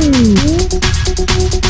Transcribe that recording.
Música